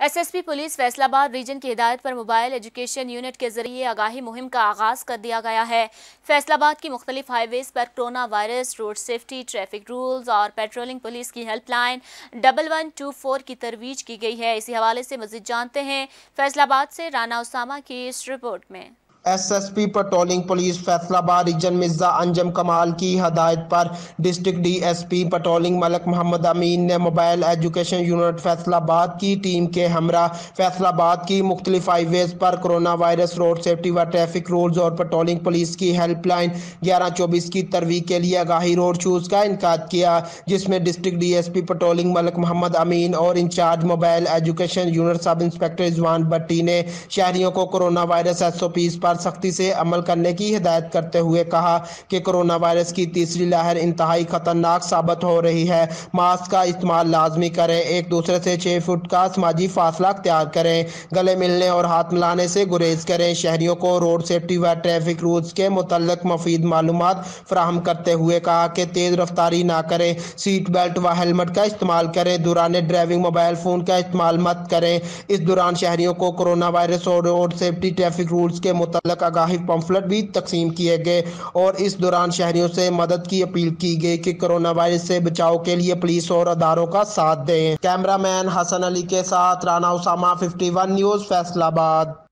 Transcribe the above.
SSP police Faisalabad reason की हिदायत पर मोबाइल एजुकेशन यूनिट के ज़रिए आगाही मुहिम का आगाज़ कर दिया गया है। फैसलाबाद की मुख्तलिफ़ हाईवेज पर corona virus road safety, traffic rules और पेट्रोलिंग पुलिस की helpline double one two four की तरवीज की गई है। इसी हवाले से मजीद जानते हैं फैसलाबाद से राना उसामा की इस रिपोर्ट में। SSP patrolling police Faisalabad region Mirza Anjum Kamal की हदायत पर district DSP patrolling Malik Mohammad Amin ने मोबाइल एजुकेशन यूनिट फैसलाबाद की टीम के हमरा फैसलाबाद की मुख्तलिफ़ हाईवेज पर कोरोना वायरस रोड सेफ्टी व ट्रैफ़िक रूल्स और पेट्रोलिंग पुलिस की हेल्पलाइन ग्यारह चौबीस की तरवी के लिए आगाही रोड शूज़ का इनका किया, जिसमें district D S P patrolling Malik Mohammad Amin और incharge mobile education unit sub inspector Ijwan Bhatti ने शहरियों को corona virus S O Ps पर सख्ती से अमल करने की हिदायत करते हुए कहा कि कोरोना वायरस की तीसरी लहर इंतहाई खतरनाक साबित हो रही है। मास्क का इस्तेमाल लाजमी करें। एक दूसरे से छः फुट का समाजी फासला अख्तियार करें। गले मिलने और हाथ मिलाने से गुरेज करें। शहरियों को रोड सेफ्टी व ट्रैफ़िक रूल्स के मुतलक मफीद मालूम फ्राहम करते हुए कहा कि तेज़ रफ्तारी ना करें। सीट बेल्ट व हेलमेट का इस्तेमाल करें। दौरान ड्राइविंग मोबाइल फ़ोन का इस्तेमाल मत करें। इस दौरान शहरियों को कोरोना वायरस और रोड सेफ्टी ट्रैफ़िक रूल्स के मुतल मुतलक आगाही पम्फलेट भी तकसीम किए गए और इस दौरान शहरियों से मदद की अपील की गई कि कोरोना वायरस से बचाव के लिए पुलिस और अदारों का साथ दें। कैमरामैन हसन अली के साथ राना उसामा, 51 न्यूज़ फैसलाबाद।